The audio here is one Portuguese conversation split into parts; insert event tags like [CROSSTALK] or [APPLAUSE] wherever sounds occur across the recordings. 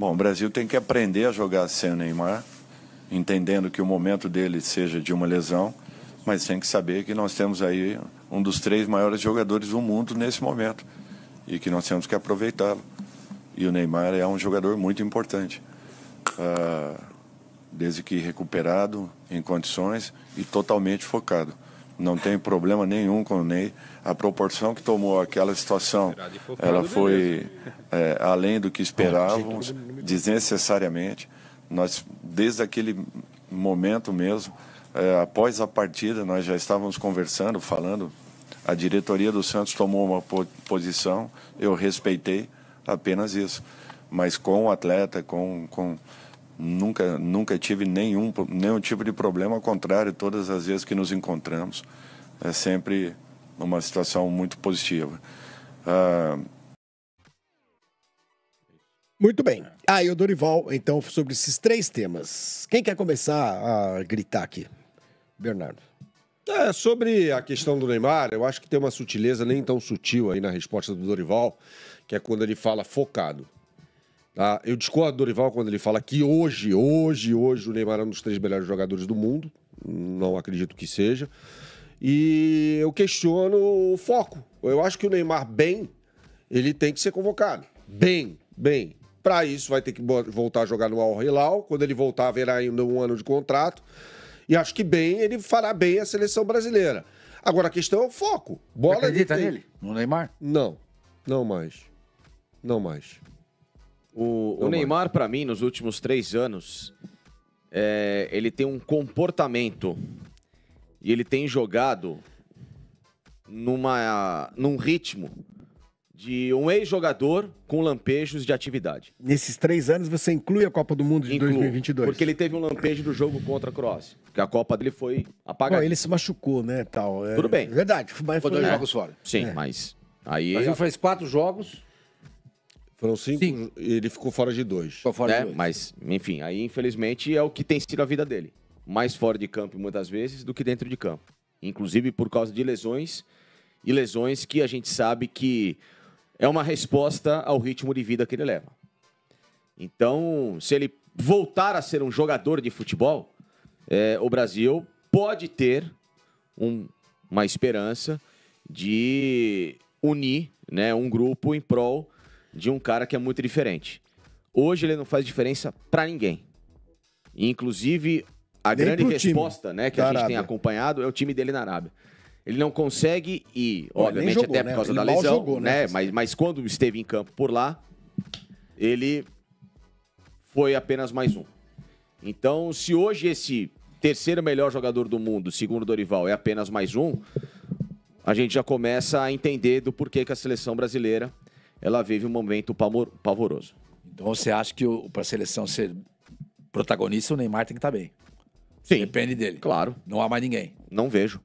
Bom, o Brasil tem que aprender a jogar sem o Neymar, entendendo que o momento dele seja de uma lesão, mas tem que saber que nós temos aí um dos três maiores jogadores do mundo nesse momento e que nós temos que aproveitá-lo. E o Neymar é um jogador muito importante. Ah, desde que recuperado, em condições e totalmente focado. Não tem problema nenhum com o Ney. A proporção que tomou aquela situação, ela foi é, além do que esperávamos, desnecessariamente. Nós, desde aquele momento mesmo, é, após a partida, nós já estávamos conversando, falando. A diretoria do Santos tomou uma po posição, eu respeitei apenas isso. Mas com o atleta, com, com nunca, nunca tive nenhum, nenhum tipo de problema, ao contrário, todas as vezes que nos encontramos, é sempre uma situação muito positiva. Ah, Muito bem. Ah, e o Dorival, então, sobre esses três temas. Quem quer começar a gritar aqui? Bernardo. É, sobre a questão do Neymar, eu acho que tem uma sutileza nem tão sutil aí na resposta do Dorival, que é quando ele fala focado. Tá? Eu discordo do Dorival quando ele fala que hoje, hoje, hoje o Neymar é um dos três melhores jogadores do mundo. Não acredito que seja. E eu questiono o foco. Eu acho que o Neymar, bem, ele tem que ser convocado. Bem, bem. Para isso, vai ter que voltar a jogar no Al Hilal. Quando ele voltar, haverá ainda um ano de contrato. E acho que bem, ele fará bem a seleção brasileira. Agora, a questão é o foco. Bola Você acredita nele? No Neymar? Não, não mais. Não mais. O, o Neymar, para mim, nos últimos três anos, é, ele tem um comportamento e ele tem jogado numa, num ritmo de um ex-jogador com lampejos de atividade. Nesses três anos, você inclui a Copa do Mundo de Incluo, 2022? Porque ele teve um lampejo do jogo contra a Croácia. Porque a Copa dele foi Bom, apagada. ele se machucou, né, tal. É, Tudo bem. Verdade. Mas Foi dois é. jogos fora. Sim, É. mas aí... O Brasil fez quatro jogos, Foram cinco, e ele ficou fora de dois. ficou fora né? de dois. Mas, enfim, aí infelizmente é o que tem sido a vida dele. Mais fora de campo muitas vezes do que dentro de campo. Inclusive por causa de lesões e lesões que a gente sabe que é uma resposta ao ritmo de vida que ele leva. Então, se ele voltar a ser um jogador de futebol, é, o Brasil pode ter um- uma esperança de unir né, um grupo em prol de um cara que é muito diferente. Hoje ele não faz diferença para ninguém. Inclusive, a Nem grande time resposta né, que da a gente tem Arábia. acompanhado é o time dele na Arábia. Ele não consegue ir, obviamente, jogou, até né? por causa Ele da lesão, jogou, né? né? Mas, mas quando esteve em campo por lá, ele foi apenas mais um. Então, se hoje esse terceiro melhor jogador do mundo, segundo Dorival, é apenas mais um, a gente já começa a entender do porquê que a seleção brasileira ela vive um momento pavor- pavoroso. Então você acha que para a seleção ser protagonista, o Neymar tem que estar bem? Sim. Depende dele. Claro, Não há mais ninguém. não vejo.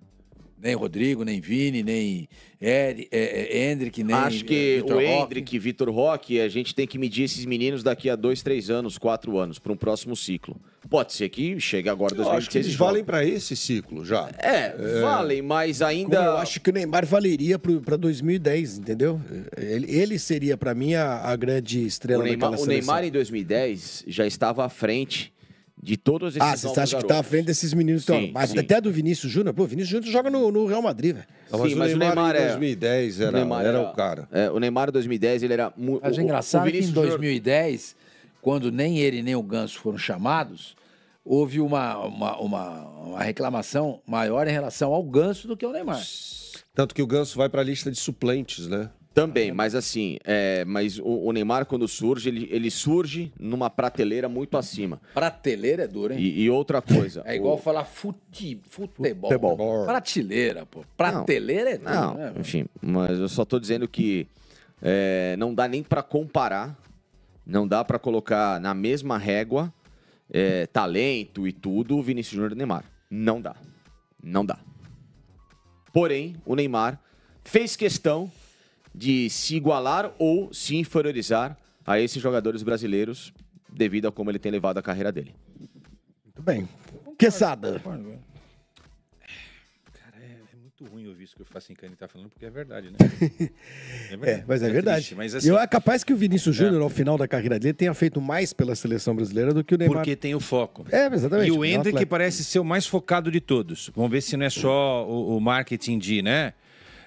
Nem Rodrigo, nem Vini, nem Ed, é, é, Hendrick, nem Acho que é, Vitor o Roque. Hendrick, Vitor Roque, a gente tem que medir esses meninos daqui a dois, três anos, quatro anos, para um próximo ciclo. Pode ser que chegue agora Eu acho que 2026 eles valem para esse ciclo já. É, valem, mas Como ainda. eu acho que o Neymar valeria para 2010, entendeu? Ele, ele seria, para mim, a, a grande O estrela Neymar, daquela o. Neymar em 2010 já estava à frente de todos esses Ah, você acha que tá à garotos. frente desses meninos? Então, Sim, mas sim. até do Vinícius Júnior. Pô, o Vinícius Júnior joga no, no Real Madrid, velho. Mas Sim, o mas o Neymar, Neymar em é- 2010 O era, Neymar era era- o cara. É, o Neymar em 2010 ele era muito. Mas o, o engraçado é que em Vinícius Júnior- 2010, quando nem ele nem o Ganso foram chamados, houve uma, uma, uma, uma reclamação maior em relação ao Ganso do que ao Neymar. Tanto que o Ganso vai para a lista de suplentes, né? Também, mas assim, é, mas o, o Neymar, quando surge, ele, ele surge numa prateleira muito acima. Prateleira é duro, hein? E, e outra coisa. É igual o- falar fute, futebol. Futebol. Prateleira, pô. Prateleira é duro, Não, né? enfim, mas eu só tô dizendo que é, não dá nem pra comparar, não dá pra colocar na mesma régua é, talento e tudo o Vinícius Júnior e Neymar. Não dá. Não dá. Porém, o Neymar fez questão de se igualar ou se inferiorizar a esses jogadores brasileiros devido a como ele tem levado a carreira dele. Muito bem. Quesada. Cara, é, é muito ruim ouvir isso que o Facincani tá falando, porque é verdade, né? [LAUGHS] É, mas é, verdade. triste, mas E assim, eu, é capaz que o Vinícius Júnior, ao final da carreira dele, tenha feito mais pela seleção brasileira do que o Neymar. porque tem o foco. É, exatamente. E o É um Hendrick parece ser o mais focado de todos. Vamos ver se não é só o, o marketing de, né?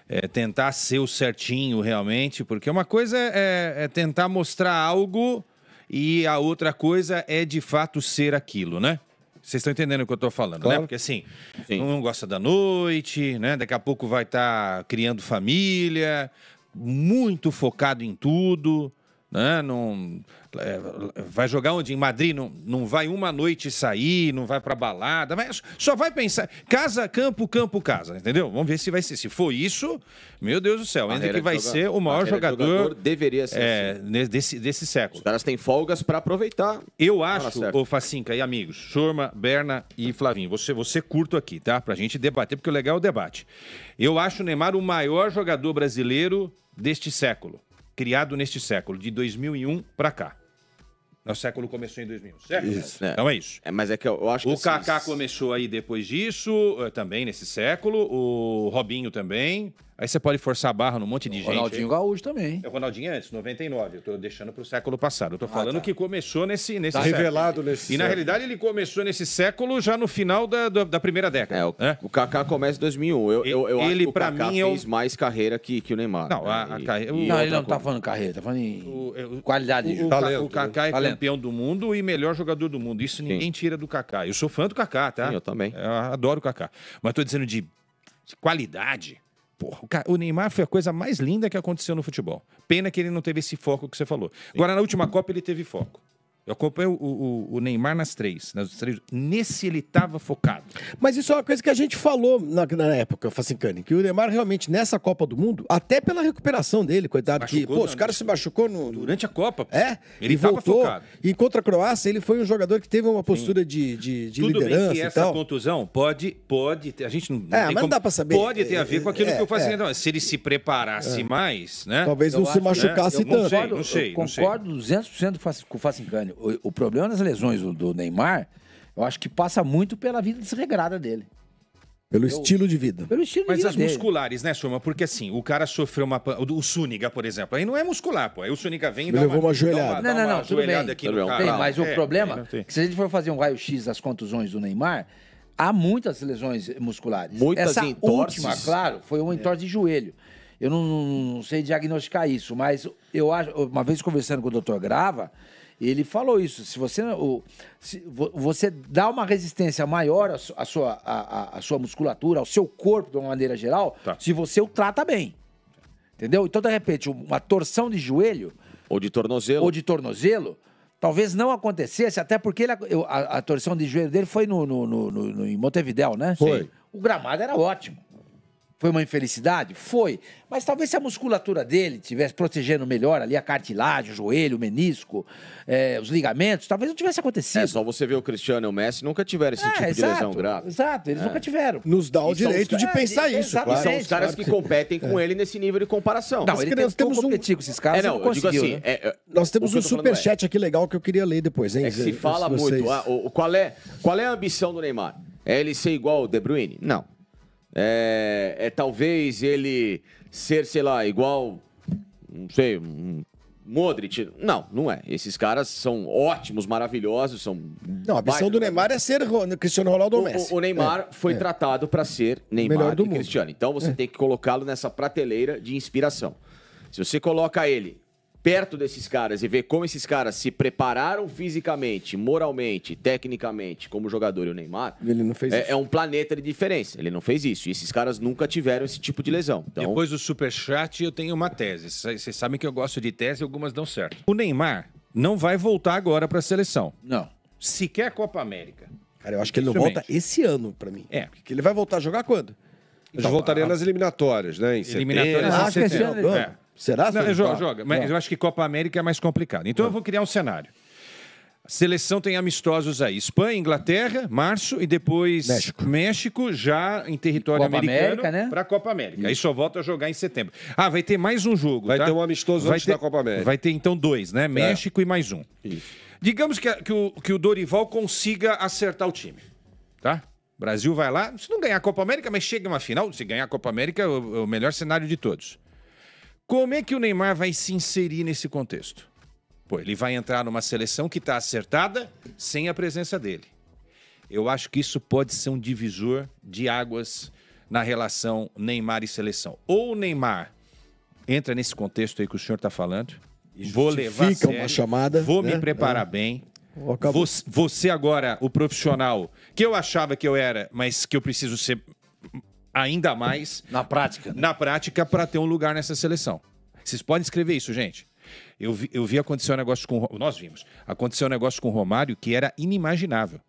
É, tentar ser o certinho realmente, porque uma coisa é, é tentar mostrar algo e a outra coisa é de fato ser aquilo, né? Vocês estão entendendo o que eu estou falando, né? Claro. Porque assim, Sim. não gosta da noite, né? Daqui a pouco vai estar criando família, muito focado em tudo, né? Não, é, vai jogar onde? Em Madrid, não, não vai uma noite sair, não vai pra balada, mas só vai pensar, casa, campo, campo, casa, entendeu? Vamos ver se vai ser. Se for isso, meu Deus do céu, ainda que vai joga- ser o maior de jogador, deveria ser é, assim. desse, desse século. Os caras têm folgas pra aproveitar. Eu Fala acho, ô Facinca e amigos, Chorma, Berna e Flavinho, você, você curto aqui, tá? Pra gente debater, porque o legal é o debate. Eu acho o Neymar o maior jogador brasileiro deste século, criado neste século, de 2001 pra cá. O século começou em 2001, certo? Isso. É. Então é isso. É, mas é que eu, eu acho que O assim, Kaká começou aí depois disso, eh, também nesse século. O Robinho também. Aí você pode forçar a barra num monte de gente. Ronaldinho aí. Gaúcho também. É o Ronaldinho antes, 99. Eu tô deixando pro século passado. Eu tô falando tá. que começou nesse, nesse Tá século. revelado nesse E na século. realidade ele começou nesse século já no final da, da, da primeira década. É, o, né? o Kaká começa em 2001. Eu, eu, eu acho Ele, que o pra Kaká mim, é o- fez mais carreira que, que o Neymar. Não, a- né? a E- carreira- o- Não, ele não tá coisa. falando carreira, tá falando em O- o- qualidade de O, jogo. Talento, o Kaká é. Campeão do mundo e melhor jogador do mundo. Isso ninguém tira do Kaká. Eu sou fã do Kaká, tá? Sim, eu também. Eu adoro o Kaká. Mas tô dizendo de, de qualidade. Porra, o Neymar foi a coisa mais linda que aconteceu no futebol. Pena que ele não teve esse foco que você falou. Agora, na última Copa, ele teve foco. Eu acompanhei o, o- o Neymar nas três, nas três. Nesse ele estava focado. Mas isso é uma coisa que a gente falou na, na época, Facincani, que o Neymar realmente nessa Copa do Mundo, até pela recuperação dele, coitado, que, pô, os caras se machucou no, Durante a Copa. pô. É, Ele e estava voltou. focado. E contra a Croácia, ele foi um jogador que teve uma postura de, de, de Tudo liderança bem que e essa contusão pode, pode ter, a gente não, não É, tem mas não dá pra saber. Pode ter a ver com aquilo É, que eu faço. é. Então, se ele se preparasse mais, né? Talvez Eu não se acho, machucasse eu não tanto. sei, Concordo, não sei, eu não sei. concordo 200% com o Fac- com o Facincani. O, o problema das lesões do, do Neymar, eu acho que passa muito pela vida desregrada dele. Pelo estilo de vida. Pelo estilo Mas de vida as dele. musculares, né, Surma? Porque assim, o cara sofreu uma. O Suniga, por exemplo, aí não é muscular, pô. Aí o Suniga vem e dá levou uma joelhada. dá Não, não, dá uma não, tudo bem. joelhada aqui Tudo no bem, mas o É, problema não é que se a gente for fazer um raio-x das contusões do Neymar, há muitas lesões musculares. Muitas Essa entorses. última, claro, foi uma entorse de joelho. Eu não, não- não sei diagnosticar isso, mas eu acho, uma vez conversando com o Dr. Grava, ele falou isso. Se você, o, se vo- você dá uma resistência maior à, su- à sua, à, sua musculatura, ao seu corpo de uma maneira geral, Tá. se você o trata bem. Entendeu? Então, de repente, uma torção de joelho Ou de tornozelo. ou de tornozelo, talvez não acontecesse, até porque ele- a, a torção de joelho dele foi no, no- no- no- no- em Montevidéu, né? Foi. Sim. O gramado era ótimo. Foi uma infelicidade? Foi. Mas talvez se a musculatura dele tivesse protegendo melhor ali a cartilagem, o joelho, o menisco, eh, os ligamentos, talvez não tivesse acontecido. É só você ver o Cristiano e o Messi nunca tiveram esse É, tipo de exato, lesão grave. Exato, eles nunca tiveram. Nos dá o E direito os- de é, pensar de- isso, claro. São os caras que competem com ele nesse nível de comparação. Não, Mas ele que nós temos um- competir com esses caras é, e não, não eu digo assim, né? é, é, Nós temos o um é- superchat aqui legal que eu queria ler depois, hein? É que se fala Vocês- muito. ah, o- qual, é, qual é a ambição do Neymar? É ele ser igual ao De Bruyne? Não. É, é talvez ele ser, sei lá, igual. Não sei, um Modric? Não, não é. Esses caras são ótimos, maravilhosos, são. Não, a ambição do Neymar é ser Cristiano Ronaldo ou O, Messi. o- o Neymar foi tratado para ser Neymar Melhor do mundo. Cristiano. Então você tem que colocá-lo nessa prateleira de inspiração. Se você coloca ele perto desses caras e vê como esses caras se prepararam fisicamente, moralmente, tecnicamente, como jogador e o Neymar, Ele não fez é, isso. é um planeta de diferença. Ele não fez isso. E esses caras nunca tiveram esse tipo de lesão. Então, Depois do superchat, eu tenho uma tese. Vocês vocês sabem que eu gosto de tese e algumas dão certo. O Neymar não vai voltar agora para a seleção. Não. Sequer a Copa América. Cara, eu acho que ele não volta esse ano pra mim. É. Porque ele vai voltar a jogar quando? A gente voltaria nas eliminatórias, né? Em Eliminatórias setembro. em Ah, esse setembro. É. Será? Não, joga, Tá. joga. Mas eu acho que Copa América é mais complicado. Então eu vou criar um cenário. A seleção tem amistosos aí. Espanha, Inglaterra, março, e depois México. México, já em território Copa americano, América, né? para a Copa América. Aí só volta a jogar em setembro. Ah, vai ter mais um jogo. Vai tá? ter um amistoso Vai antes ter- da Copa América. Vai ter então dois, né? México e mais um. Digamos que, que o, que o Dorival consiga acertar o time. Tá? O Brasil vai lá, se não ganhar a Copa América, mas chega uma final, se ganhar a Copa América, é o, é o melhor cenário de todos. Como é que o Neymar vai se inserir nesse contexto? Pô, ele vai entrar numa seleção que está acertada sem a presença dele. Eu acho que isso pode ser um divisor de águas na relação Neymar e seleção. Ou o Neymar entra nesse contexto aí que o senhor está falando, vou levar a sério, uma chamada, vou né? me preparar É. bem. Você, você agora, o profissional, que eu achava que eu era, mas que eu preciso ser ainda mais Na prática. né? na prática para ter um lugar nessa seleção. Vocês podem escrever isso, gente. Eu vi, eu vi acontecer um negócio com. Nós vimos. Aconteceu um negócio com o Romário que era inimaginável.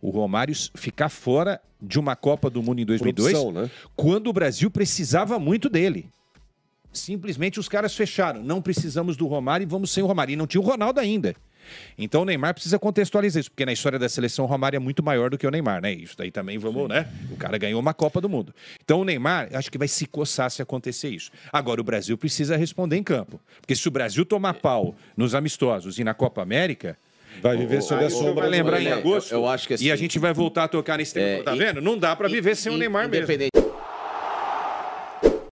O Romário ficar fora de uma Copa do Mundo em 2002, opção, né? quando o Brasil precisava muito dele. Simplesmente os caras fecharam. Não precisamos do Romário e vamos sem o Romário. E não tinha o Ronaldo ainda. Então o Neymar precisa contextualizar isso, porque na história da seleção o Romário é muito maior do que o Neymar, né? Isso daí também vamos, né? O cara ganhou uma Copa do Mundo. Então o Neymar, acho que vai se coçar se acontecer isso. Agora o Brasil precisa responder em campo. Porque se o Brasil tomar pau nos amistosos e na Copa América, Vai viver sob a sombra vai do lembrar em agosto. Eu- eu acho que E a assim- gente vai voltar a tocar nesse tempo. É, tá e- vendo? Não dá pra viver sem o Neymar mesmo.